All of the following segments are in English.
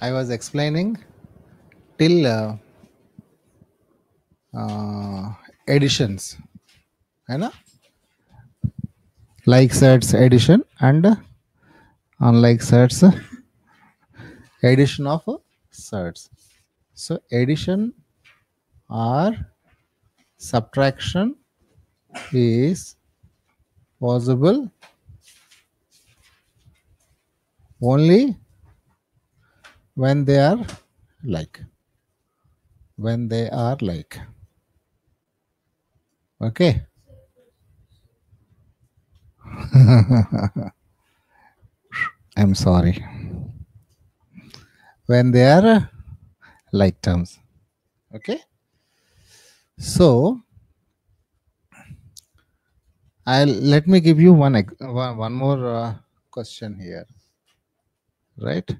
I was explaining till uh, uh, additions, है ना? Like surds addition and unlike surds addition of surds. So addition or subtraction is possible only when they are like. When they are like. Okay. I'm sorry. When they are like terms. Okay. So i'll let me give you one one, one more uh, question here. Right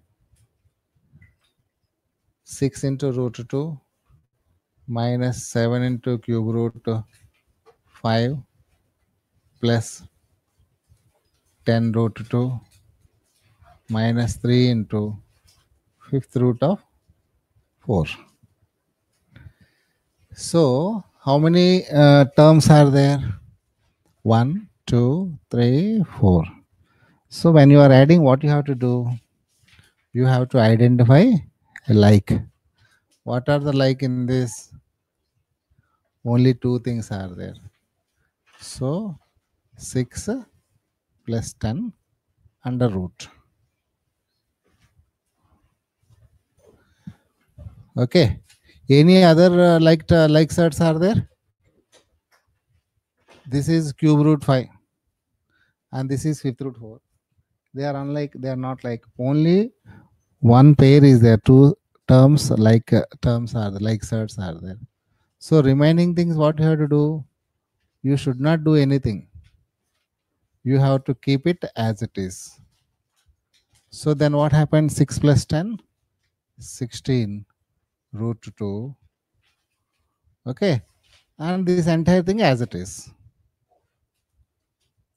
6 into root 2 minus 7 into cube root 5 plus 10 root 2 minus 3 into fifth root of 4. So, how many uh, terms are there? 1, 2, 3, 4. So, when you are adding, what you have to do? You have to identify like. What are the like in this? Only two things are there. So, 6 plus 10 under root. Okay. Any other uh, like uh, like surds are there? This is cube root 5 and this is fifth root 4. They are unlike, they are not like. Only one pair is there. Two terms like uh, terms are there, like surds are there. So remaining things, what you have to do? You should not do anything. You have to keep it as it is. So then what happens? 6 plus 10? 16 root 2. Okay. And this entire thing as it is.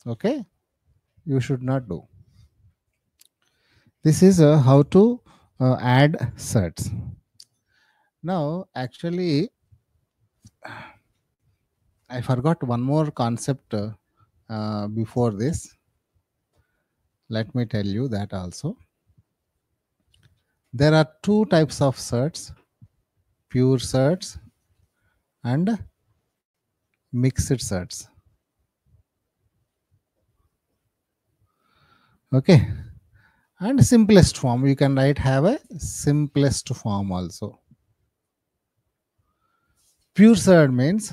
Okay. You should not do. This is uh, how to uh, add surds Now, actually, I forgot one more concept uh, uh, before this. Let me tell you that also. There are two types of surds pure surds and mixed surds Okay. And simplest form, you can write have a simplest form also. Pure surd means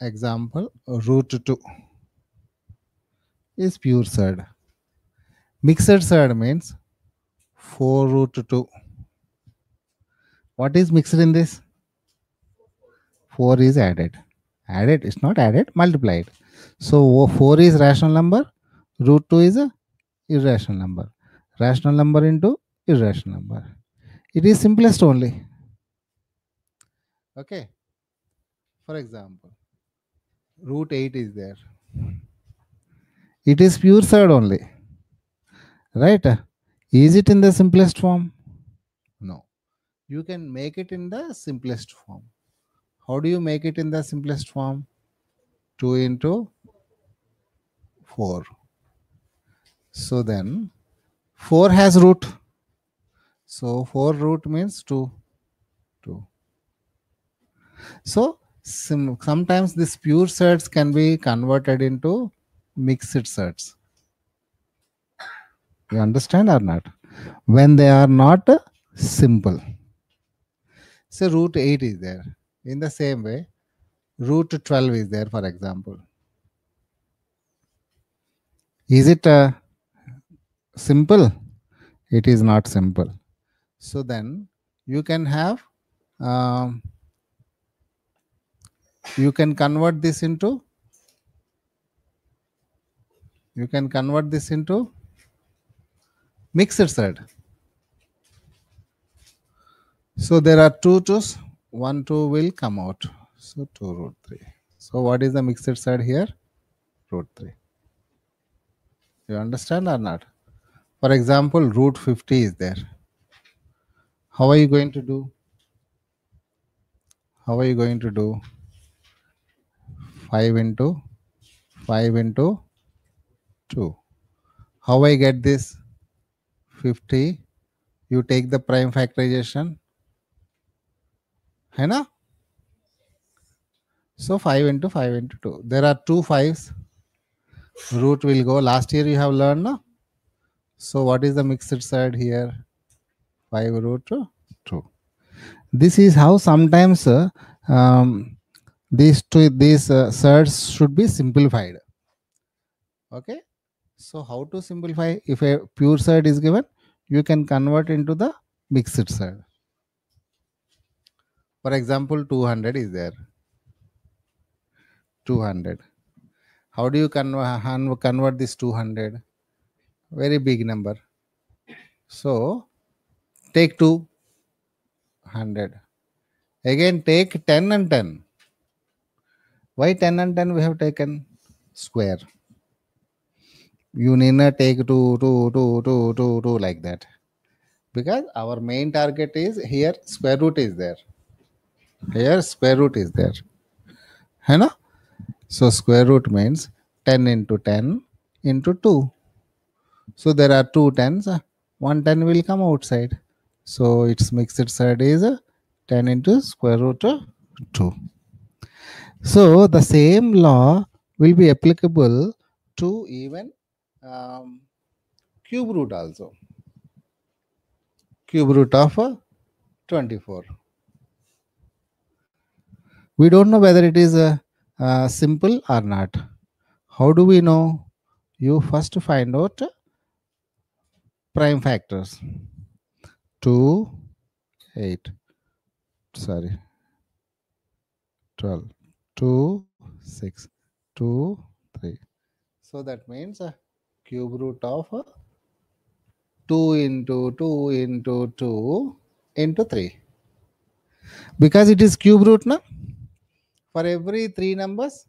example root 2 is pure surd. Mixed surd means 4 root 2. What is mixed in this? 4 is added. Added, it's not added, multiplied. So 4 is rational number, root 2 is a irrational number. Rational number into irrational number. It is simplest only. Okay. For example, root 8 is there. It is pure surd only. Right? Is it in the simplest form? No. You can make it in the simplest form. How do you make it in the simplest form? 2 into 4. So then 4 has root. So 4 root means 2. 2. So sometimes these pure surds can be converted into mixed surds. You understand or not? When they are not simple. So root 8 is there. In the same way, root 12 is there, for example. Is it uh, simple? It is not simple. So then you can have, um, you can convert this into, you can convert this into mixed surd. So there are two twos, one two will come out. So 2 root 3. So what is the mixed surd here? Root 3. You understand or not? For example, root 50 is there. How are you going to do? How are you going to do? 5 into 5 into 2. How I get this? 50. You take the prime factorization. ना? So 5 into 5 into 2. There are two 5s. Root will go. Last year you have learned, no? So what is the mixed surd here? 5 root 2. This is how sometimes uh, um, these two these uh, should be simplified. Okay. So how to simplify? If a pure surd is given, you can convert into the mixed surd. For example, 200 is there. 200. How do you convert, convert this 200? Very big number. So take 200. Again take 10 and 10. Why 10 and 10 we have taken? Square. You need not take 2, 2, 2, 2, 2, 2 like that. Because our main target is here square root is there. Here square root is there. है ना? So square root means 10 into 10 into 2. So there are two tens. One ten will come outside. So its mixed surd is 10 into square root of 2. So the same law will be applicable to even um, cube root also. Cube root of 24. We don't know whether it is uh, uh, simple or not. How do we know? You first find out prime factors. 2, 8, sorry, 12, 2, 6, 2, 3. So that means uh, cube root of uh, 2 into 2 into 2 into 3. Because it is cube root now for every three numbers,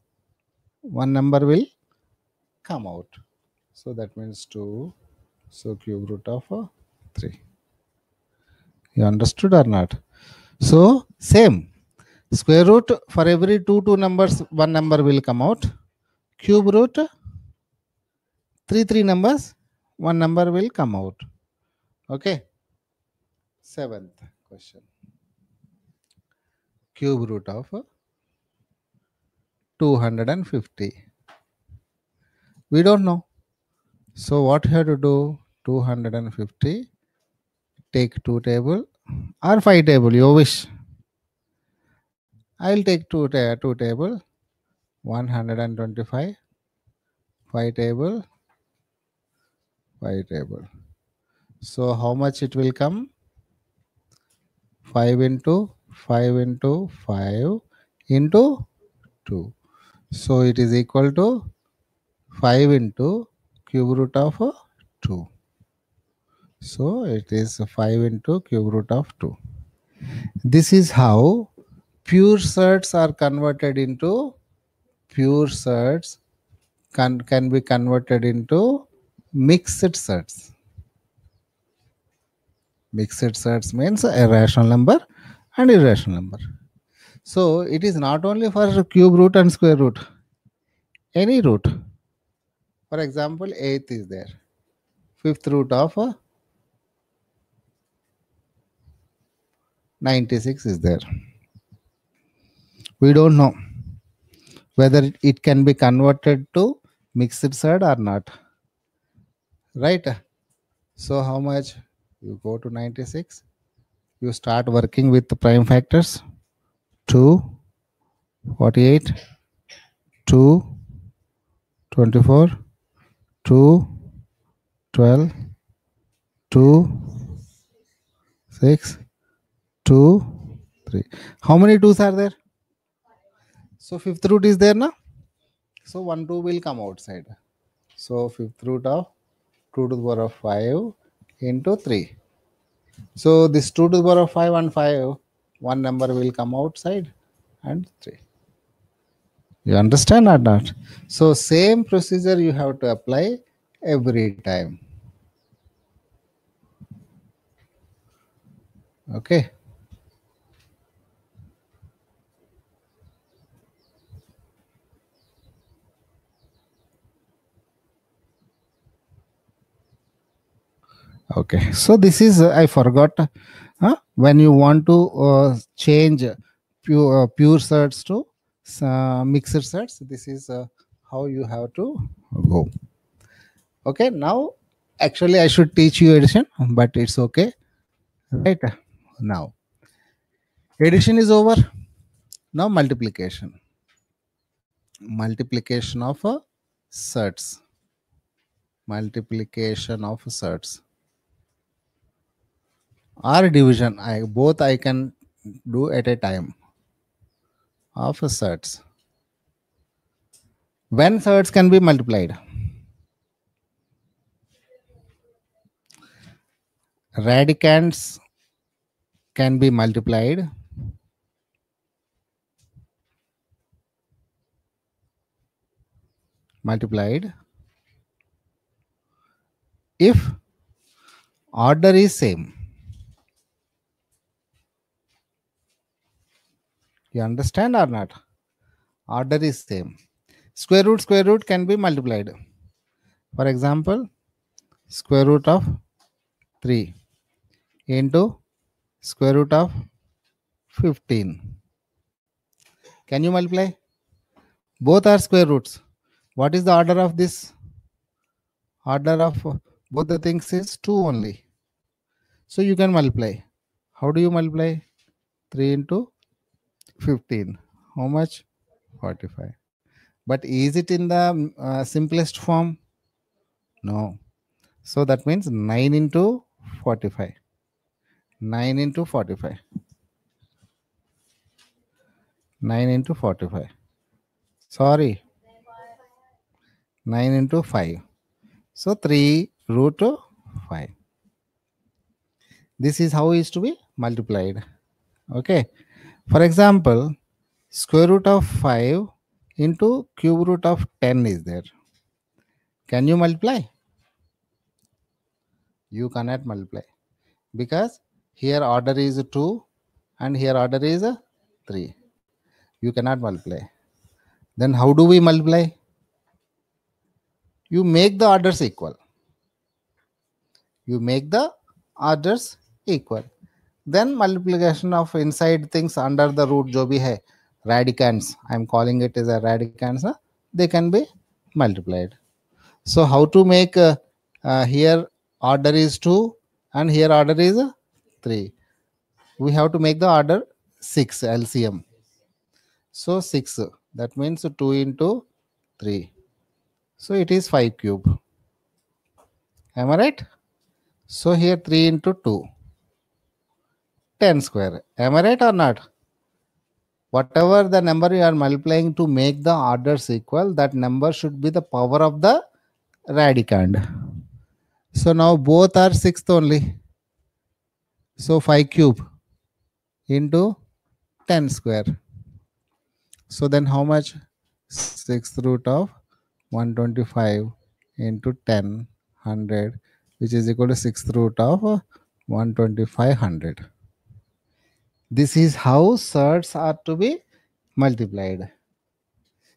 one number will come out. So that means 2. So cube root of uh, 3. You understood or not? So same. Square root for every two two numbers, one number will come out. Cube root, three three numbers, one number will come out. Okay. Seventh question. Cube root of 250. We don't know. So what you have to do? 250. Take two table or five table, you wish. I will take two, ta- two table. 125. Five table. Five table. So how much it will come? 5 into 5 into 5 into 2. So it is equal to 5 into cube root of uh, 2. So it is 5 into cube root of 2. This is how pure surds are converted into pure surds can, can be converted into mixed surds. Mixed surds means a rational number and irrational number. So it is not only for cube root and square root, any root. For example, eighth is there. Fifth root of uh, 96 is there. We don't know whether it can be converted to mixed surd or not. Right? So how much? You go to 96. You start working with the prime factors. 2, 48, 2, 24, 2, 12, 2, 6, 2, 3. How many 2s are there? So fifth root is there now. So 1, 2 will come outside. So fifth root of 2 to the power of 5 into 3. So this 2 to the power of 5 and 5, one number will come outside and 3. You understand or not? So same procedure you have to apply every time. Okay. Okay. So this is, uh, I forgot, huh? when you want to uh, change pure, uh, pure surds to uh, mixed surds, this is uh, how you have to go. Okay. Now, actually, I should teach you addition, but it's okay. Right. Now, addition is over. Now, multiplication. Multiplication of uh, surds. Multiplication of surds or division i both i can do at a time of surds when surds can be multiplied? Radicands can be multiplied. Multiplied. If order is same You understand or not? Order is same. Square root, square root can be multiplied. For example, square root of 3 into square root of 15. Can you multiply? Both are square roots. What is the order of this? Order of both the things is 2 only. So you can multiply. How do you multiply? 3 into 15 how much? 45 but is it in the uh, simplest form? No. So that means 9 into 45 9 into 45 9 into 45 sorry. 9 into 5 so 3 root 5 this is how is to be multiplied. Okay for example, square root of 5 into cube root of 10 is there. Can you multiply? You cannot multiply because here order is 2 and here order is 3. You cannot multiply. Then how do we multiply? You make the orders equal. You make the orders equal. Then multiplication of inside things under the root jo bhi hai radicands i am calling it as a radicands uh, they can be multiplied. So how to make uh, uh, here order is 2 and here order is uh, 3 we have to make the order 6 lcm so 6 that means 2 into 3 so it is 5 cube. Am i right? So here 3 into 2 10 square. Am I right or not? Whatever the number you are multiplying to make the orders equal, that number should be the power of the radicand. So now both are sixth only. So 5 cube into 10 square. So then how much? Sixth root of 125 into 10, 100, which is equal to sixth root of 12500. This is how surds are to be multiplied.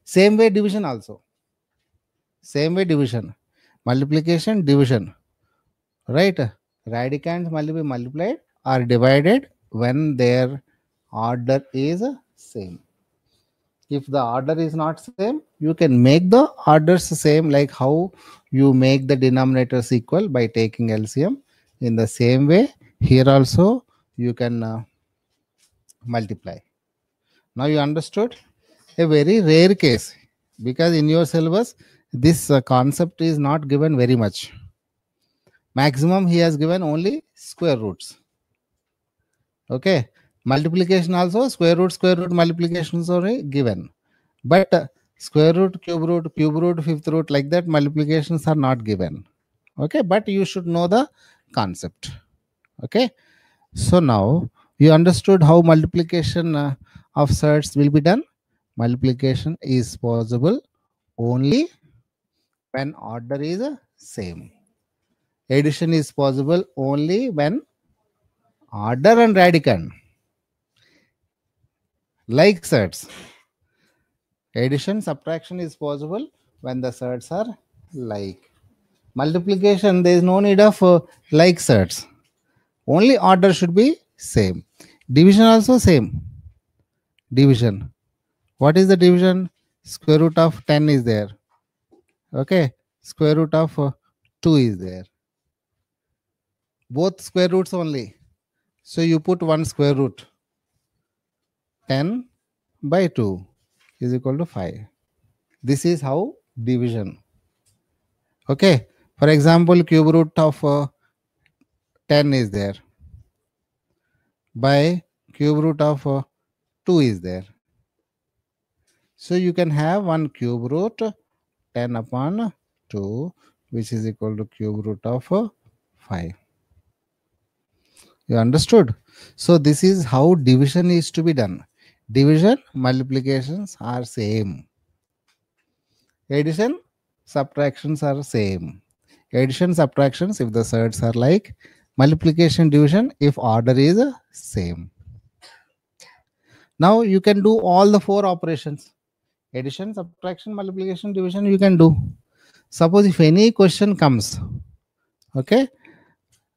Same way division also. Same way division. Multiplication, division. Right? Radicands will be multiplied or divided when their order is same. If the order is not same, you can make the orders same like how you make the denominators equal by taking LCM. In the same way, here also you can uh, multiply. Now you understood a very rare case because in your syllabus this uh, concept is not given very much. Maximum he has given only square roots. Okay. Multiplication also square root, square root multiplications are given. But uh, square root, cube root, cube root, fifth root like that multiplications are not given. Okay. But you should know the concept. Okay. So now you understood how multiplication uh, of surds will be done? Multiplication is possible only when order is uh, same. Addition is possible only when order and radicand. Like surds addition subtraction is possible when the surds are like. Multiplication there is no need of uh, like surds only order should be same. Division also same. Division. What is the division? Square root of 10 is there. Okay? Square root of uh, 2 is there. Both square roots only. So you put one square root. 10 by 2 is equal to 5 this is how division. Okay? For example cube root of uh, 10 is there by cube root of uh, 2 is there. So you can have one cube root 10 upon 2 which is equal to cube root of uh, 5 you understood? So this is how division is to be done. Division multiplications are same. Addition subtractions are same. Addition subtractions if the surds are like multiplication division if order is same. Now you can do all the four operations. Addition subtraction multiplication division you can do. Suppose if any question comes okay?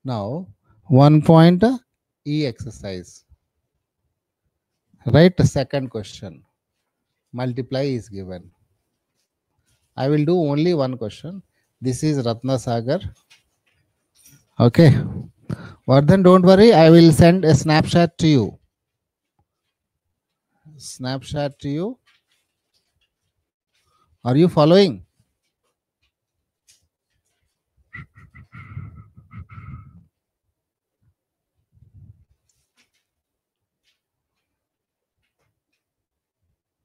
Now one point e exercise. Right second question. Multiply is given. I will do only one question. This is ratna sagar okay. Vardhan, don't worry. I will send a snapshot to you. Snapshot to you. Are you following?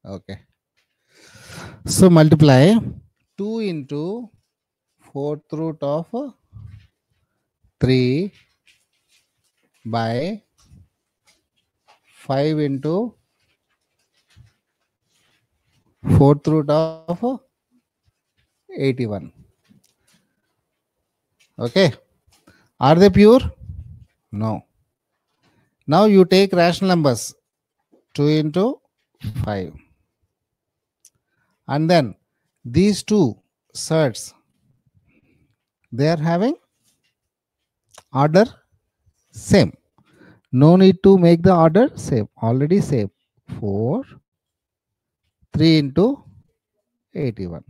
Okay. So multiply 2 into fourth root of 3 by 5 into fourth root of 81 okay. Are they pure? No. Now you take rational numbers 2 into 5 and then these two surds they are having order same. No need to make the order same. Already same. 4 3 into 81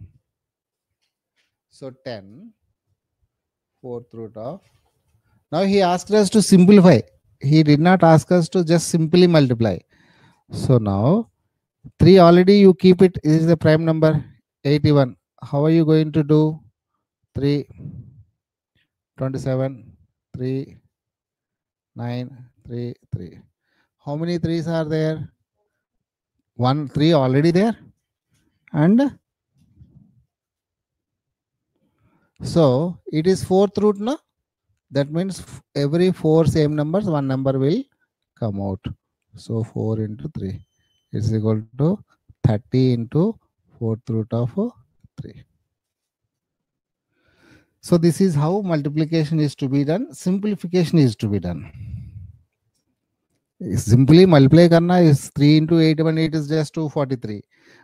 so 10 fourth root of. Now he asked us to simplify. He did not ask us to just simply multiply. So now 3 already you keep it. Is the prime number 81 how are you going to do? 3 27 3 9 3 3 how many threes are there? One 3 already there. And so it is fourth root no that means every four same numbers one number will come out. So 4 into 3 is equal to 30 into fourth root of 3 so this is how multiplication is to be done. Simplification is to be done. Simply multiply karna is 3 into 8 1 8 is just 243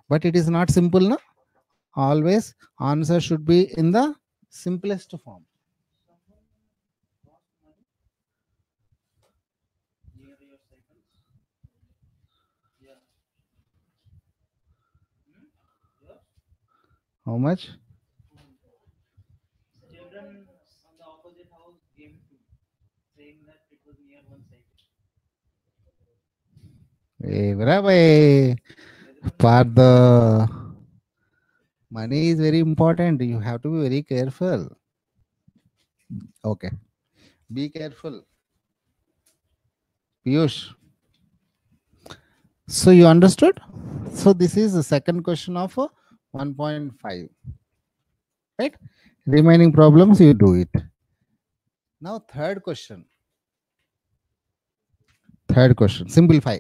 but it is not simple na? Always answer should be in the simplest form. How much Children on the opposite house saying that it was near one side. Eh, bravo. But the money is very important. You have to be very careful. Okay. Be careful. Piyush. So you understood? So this is the second question of uh, 1.5. Right? Remaining problems you do it. Now third question. Third question. Simplify.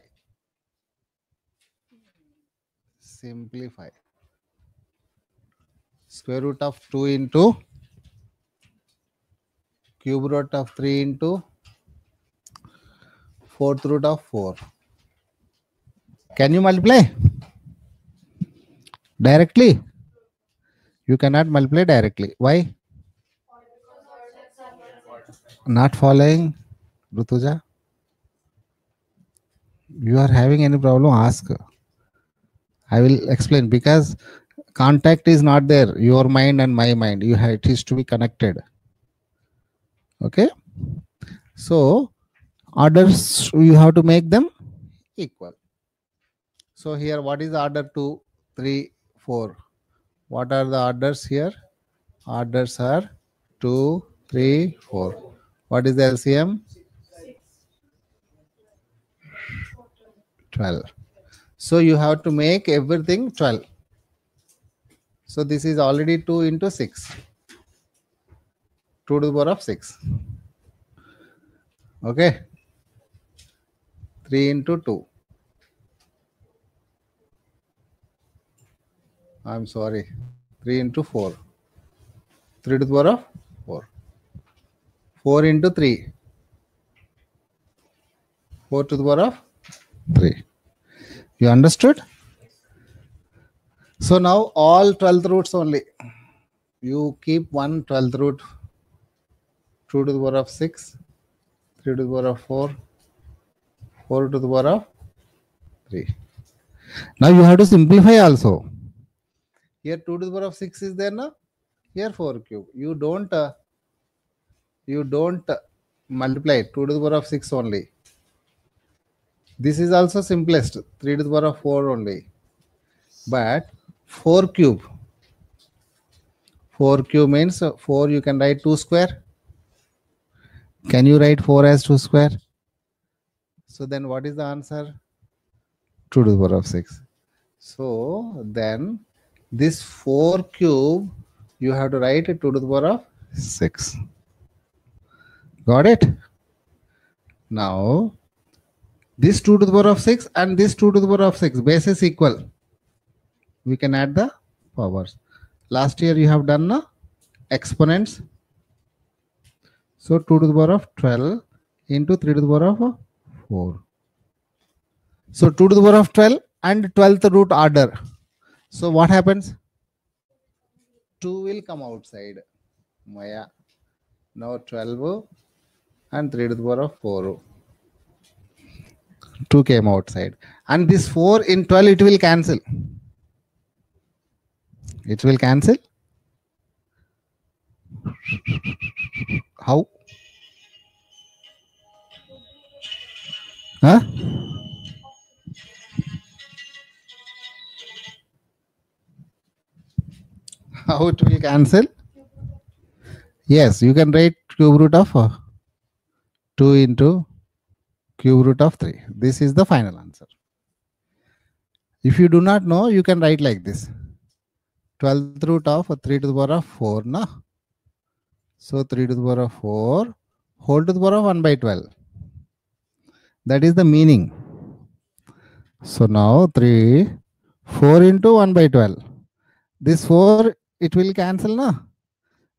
simplify square root of 2 into cube root of 3 into fourth root of 4. Can you multiply? Directly? You cannot multiply directly. Why? Not following, Rutuja? You are having any problem? Ask. I will explain because contact is not there. Your mind and my mind. You have it is to be connected. Okay. So orders you have to make them equal. So here, what is order two, three, four? What are the orders here? Orders are two, three, four. What is the LCM? 12. So you have to make everything 12. So this is already 2 into 6. 2 to the power of 6. Okay. 3 into 2. I'm sorry. 3 into 4. 3 to the power of 4. 4 into 3. 4 to the power of 3. You understood? So now all 12th roots only. You keep one 12th root 2 to the power of 6, 3 to the power of 4, 4 to the power of 3. Now you have to simplify also. Here 2 to the power of 6 is there now. Here 4 cube. You don't uh, you don't multiply 2 to the power of 6 only. This is also simplest 3 to the power of 4 only. But 4 cube. 4 cube means uh, 4 you can write 2 square. Can you write 4 as 2 square? So then what is the answer? 2 to the power of 6. So then this 4 cube you have to write it 2 to the power of 6. Got it? Now this 2 to the power of 6 and this 2 to the power of 6 base is equal. We can add the powers. Last year you have done the exponents. So 2 to the power of 12 into 3 to the power of 4. So 2 to the power of 12 and 12th root order. So what happens? 2 will come outside. Maya. Now 12 and 3 to the power of 4. 2 came outside. And this 4 in 12 it will cancel. It will cancel. How? Huh? How it will cancel? Yes, you can write cube root of 2 into cube root of 3. This is the final answer. If you do not know, you can write like this. 12th root of 3 to the power of 4. Na? So 3 to the power of 4 whole to the power of 1 by 12. That is the meaning. So now 3, 4 into 1 by 12. This 4, it will cancel na?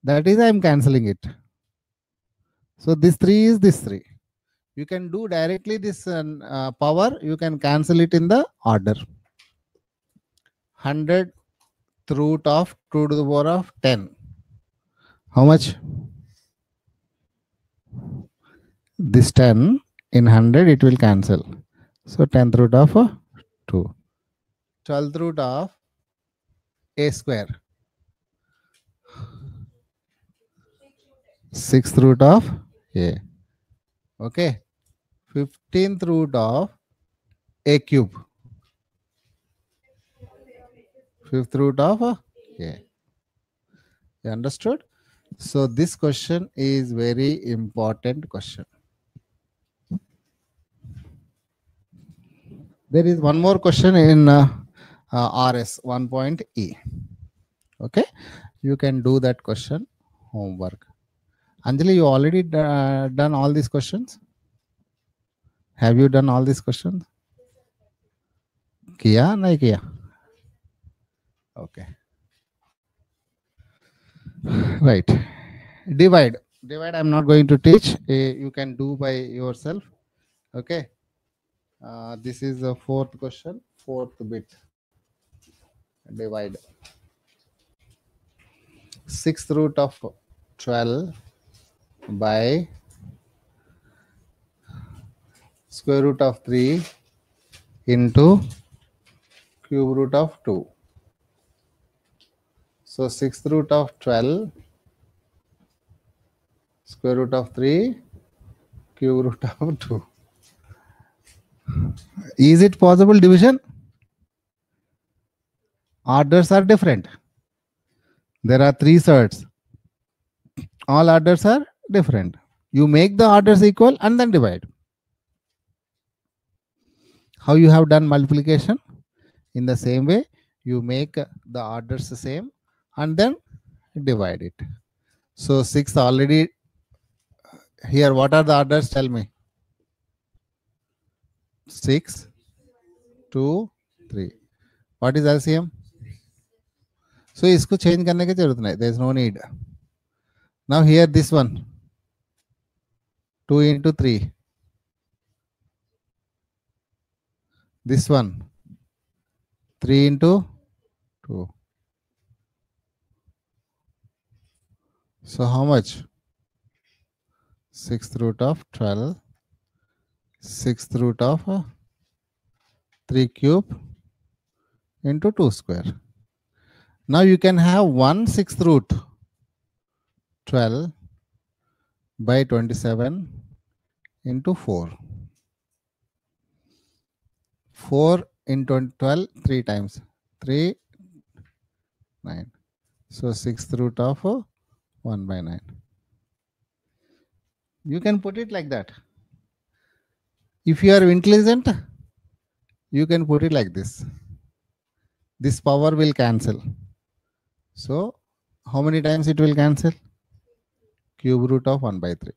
That is I am cancelling it. So this 3 is this 3 you can do directly this uh, uh, power. You can cancel it in the order. 100 root of 2 to the power of 10 how much? This 10 in 100 it will cancel. So 10th root of uh, 2 12th root of a square. 6th root of a okay 15th root of a cube. Fifth root of a. You understood? So this question is very important question. There is one more question in uh, uh, RS 1.E. Okay, you can do that question homework. Anjali, you already uh, done all these questions? Have you done all these questions? किया नहीं किया okay right divide divide i'm not going to teach Eh, you can do by yourself Okay. Uh, this is the fourth question, fourth bit. Divide. Sixth root of 12 by square root of 3 into cube root of 2. So sixth root of 12 square root of 3 cube root of 2. Is it possible division? Orders are different. There are three surds. All orders are different. You make the orders equal and then divide. How you have done multiplication? In the same way, you make the orders the same and then divide it. So 6 already here. What are the orders? Tell me. 6, 2, 3. What is LCM? So इसको change करने की जरूरत नहीं. There is no need. Now here this one. 2 into 3. This one. 3 into 2. So how much? Sixth root of 12. Sixth root of uh, 3 cube into 2 square. Now you can have 1 sixth root 12 by 27 into 4. 4 into 12 3 times. 3 9 so sixth root of uh, 1 by 9 you can put it like that. If you are intelligent you can put it like this. This power will cancel. So how many times it will cancel cube root of 1 by 3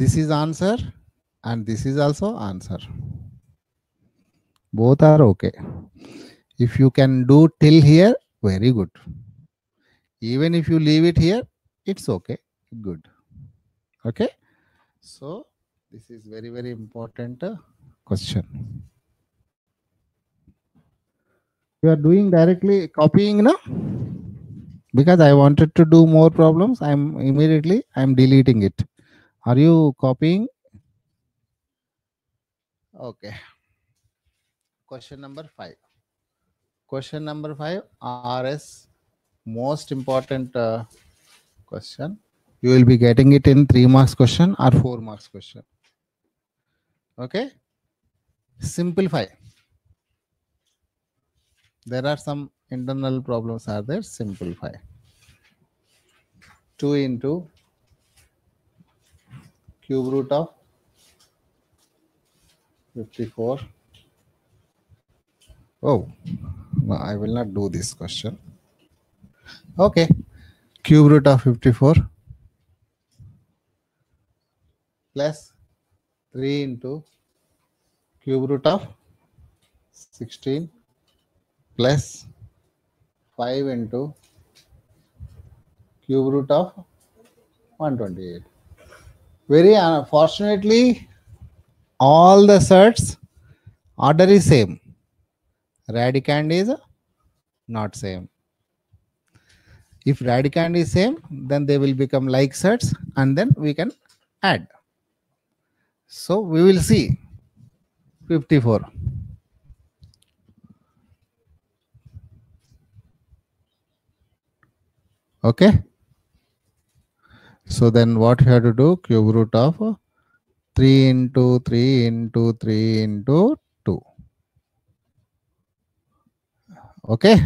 this is answer and this is also answer. Both are okay. If you can do till here very good. Even if you leave it here it's okay. Good. Okay? So this is very very important uh, question. You are doing directly copying now because i wanted to do more problems i'm immediately i'm deleting it. Are you copying? Okay. Question number 5 question number 5 rs most important uh, question. You will be getting it in 3 marks question or 4 marks question. Okay? Simplify. There are some internal problems are there simplify. 2 into cube root of 54 oh no i will not do this question. Okay cube root of 54 plus 3 into cube root of 16 plus 5 into cube root of 128 very uh, unfortunately all the surds order is same. Radicand is not same. If radicand is same then they will become like surds and then we can add. So we will see. 54 okay. So then what you have to do? Cube root of 3 into 3 into 3 into 2 okay.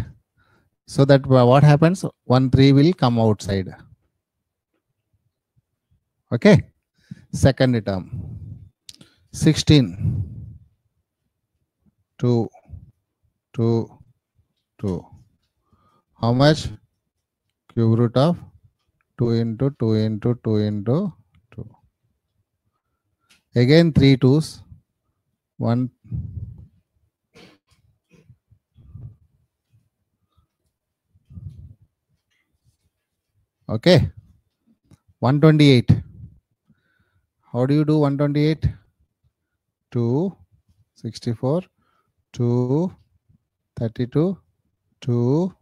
So that what happens? One 3 will come outside. Okay. Second term. 16 2 2 2 how much cube root of 2 into 2 into 2 into 2 again 3 twos. 1 okay. 128 How do you do 128? 2, 64, 2, 32, 2,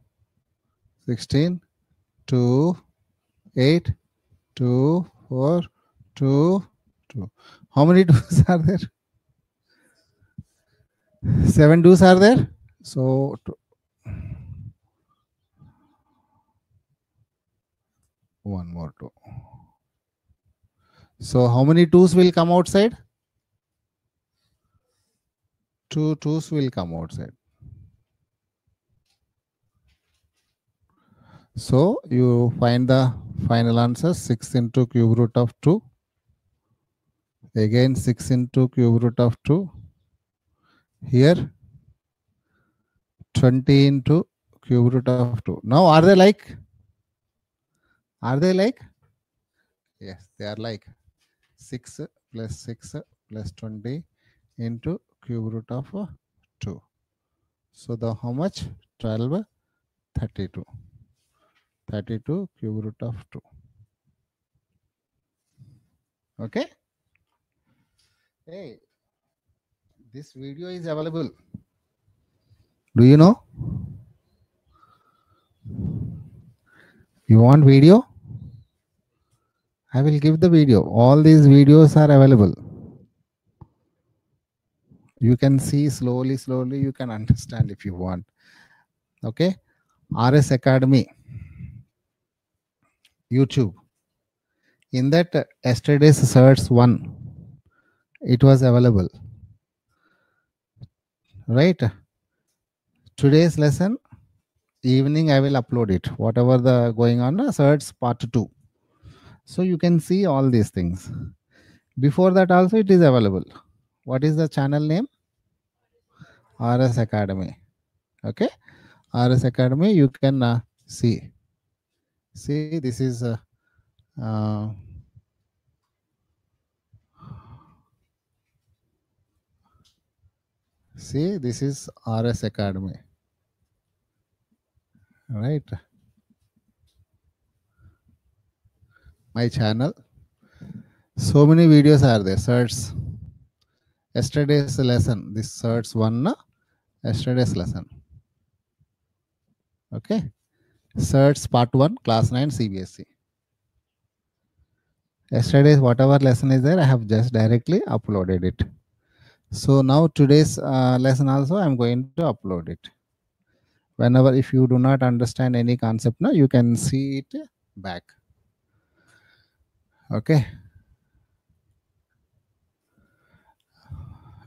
16, 2, 8, 2, 4, 2, 2. How many twos are there? Seven twos are there. So, two. one more two. So, how many twos will come outside? Two twos will come outside. So, you find the final answer 6 into cube root of 2. Again, 6 into cube root of 2. Here, 20 into cube root of 2. Now, are they like? Are they like? Yes, they are like 6 plus 6 plus 20 into cube root of uh, 2. So, the how much? 12, 32. 32 cube root of 2. Okay? Hey, this video is available. Do you know? You want video? I will give the video. All these videos are available. You can see slowly, slowly, you can understand if you want. Okay? RS Academy, YouTube. In that uh, yesterday's surds one, it was available. Right? Today's lesson, evening I will upload it. Whatever the going on, uh, part two. So you can see all these things. Before that also it is available. What is the channel name? RS Academy. Okay. RS Academy, you can uh, see. See, this is uh, uh, see, this is RS Academy. Right. My channel. So many videos are there. Search. Yesterday's lesson. This surds one. Yesterday's lesson. Okay. Surds part one, class 9 CBSE. Yesterday's whatever lesson is there, I have just directly uploaded it. So now today's uh, lesson also I'm going to upload it. Whenever if you do not understand any concept now, you can see it back. Okay.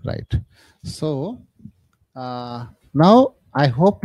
Right. So uh, now I hope